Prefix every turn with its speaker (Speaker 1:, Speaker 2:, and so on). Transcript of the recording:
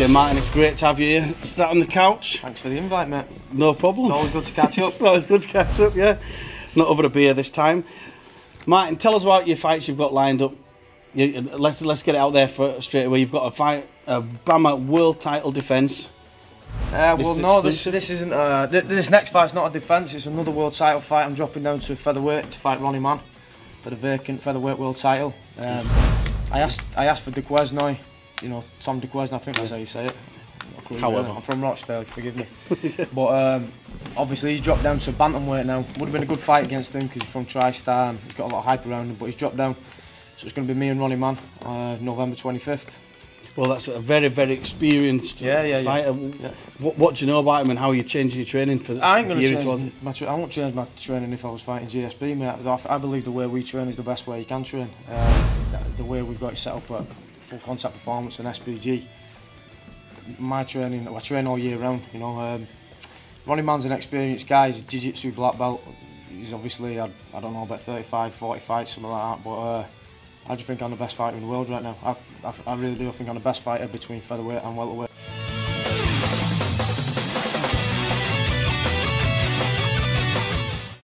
Speaker 1: Okay, Martin, it's great to have you here. Sat on the couch.
Speaker 2: Thanks for the invite, mate.
Speaker 1: No problem.
Speaker 2: It's always good to catch up.
Speaker 1: it's always good to catch up, yeah. Not over a beer this time. Martin, tell us about your fights you've got lined up. You, let's let's get it out there for straight away. You've got a fight, a BAMMA world title defence.
Speaker 2: Uh, well, no, this, this isn't. Uh, th- this next fight's not a defence. It's another world title fight. I'm dropping down to featherweight to fight Ronnie Mann for the vacant featherweight world title. Um, I asked, I asked for Duquesnoy. You know, Tom Duquesnoy. I think that's how you say it. Not a clue,
Speaker 1: However.
Speaker 2: I'm from Rochdale. Forgive me. but um, obviously he's dropped down to bantamweight now. Would have been a good fight against him because he's from TriStar. And he's got a lot of hype around him. But he's dropped down. So it's going to be me and Ronnie Mann, uh, November 25th.
Speaker 1: Well, that's a very very experienced
Speaker 2: Yeah, yeah, yeah.
Speaker 1: fighter.
Speaker 2: Yeah.
Speaker 1: What, what do you know about him and how are you changing your training for?
Speaker 2: I ain't going to change my I won't change my training if I was fighting GSP, mate. I, I believe the way we train is the best way you can train. Um, the way we've got it set up at full contact performance and SPG. My training, I train all year round. You know, um, Ronnie Mann's an experienced guy. He's a jiu-jitsu black belt. He's obviously, I, I don't know, about 35, 40 fights, something like that. But uh, I just think I'm the best fighter in the world right now. I, I, I really do. I think I'm the best fighter between featherweight and welterweight.